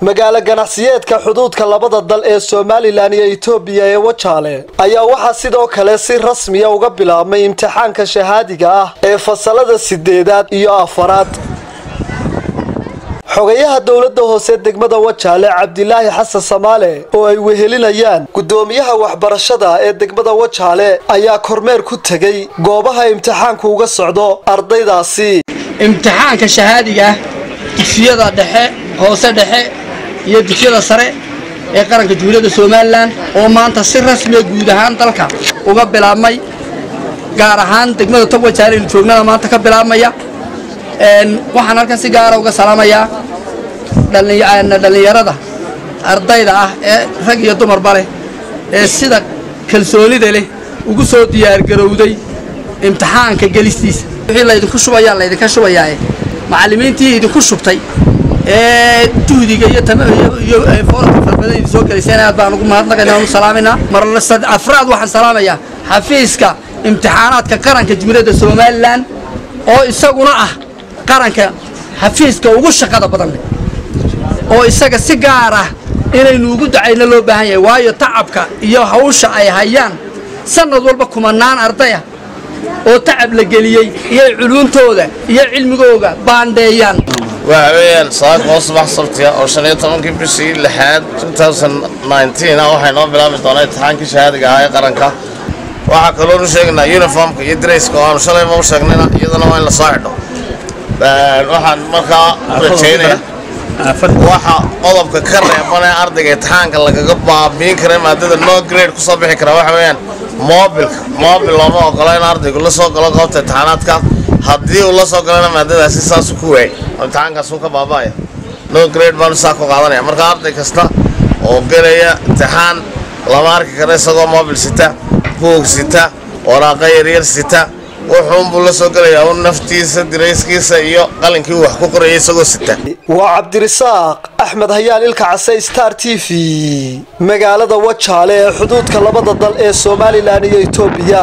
magaalo ganacsiyeedka xuduudka labada dal ee somalilan iyo etoobiya ee wajaale ayaa waxaa sidoo kale si rasmiya uga bilaabmay imtixaanka shahaadiga ah ee fasalada sideedaad iyo afaraad. Xogayaha dowladda hoose degmada wajaale cabdilaahi xasan samaale oo ay wehelinayaan gudoomiyaha waxbarashada ee degmada wajaale ayaa kormeer ku tegey goobaha imtixaanku uga socdo ardaydaasi. Imtixaanka shahaadiga ah dugsiyada dhexe hoose dhexe iyo dugsiyada sare ee qaranka jumhuuriyadda somalilan oo maanta si rasmiya guud ahaan dalka uga bilaabmay gaar ahaan degmada tog wajaale inu joognada maanta ka bilaabmaya. Waxaan halkan si gaara uga salaamayaa dhallinyarada ardayda ah ee rag iyo dumarba leh ee sida kalsoonida leh ugu soo diyaargarowday imtixaanka gelistiisa. Wixii laydinku shubayaa laydinka shubayaae macallimiintii idinku shubtay juhdiga iyo farbadan idin soo gelayseen aad baan ugu mahadnaqaynaa anu salaaminaa. Mar afraad waxaan salaamayaa xafiiska imtixaanaadka qaranka jumhuuriyadda somalilan oo isaguna ah qaranka xafiiska ugu shaqada badan leh oo isaga si gaar ah inaynu ugu dacayno loo baahan yahay. Waayo tacabka iyo hawsha ay hayaan sanad walba kumanaan ardaya oo tacab la geliyey iyay culuuntooda iyo cilmigooga baandheeyaan waxa weeyaan saaka oo subax sabtiya oo shan iyo tobankii bishii lixaad waxay noo bilaabi doonaa imtixaankii shahaadiga ahaa ee qaranka waxaa kaloonu sheegaynaa uniformka iyo darayska oo aanu shalayba u sheegnayna iyadana waa in la soo xidho waxaan markaa rajaynaya waxa qodobka ka reebanee ardayga imtixaanka lagaga baabiin kara maadada no grade ku soo bixi kara waxa weeyaan mobilka mobil looma ogola in ardaygu la soo galo goobta imtixaanaadka haddii uu la soo galana maadadaasi saasuu ku waayay imtixaankaasuu ka baaba'aya no grade baanu saa ku qaadanaya. Marka arday kasta oo gelaya imtixaan lama arki kara isagoo mobil sita buug sita waraaqa yaryar sita wuxuunbuu la soo gelayaa un naftiisa dirayskiisa iyo qalinkii wax ku qoraya isagoo sita. Waa cabdirisaaq axmed hayaan ilka case star t v magaalada wajaale ee xuduudka labada dal ee somalilan iyo etoobiya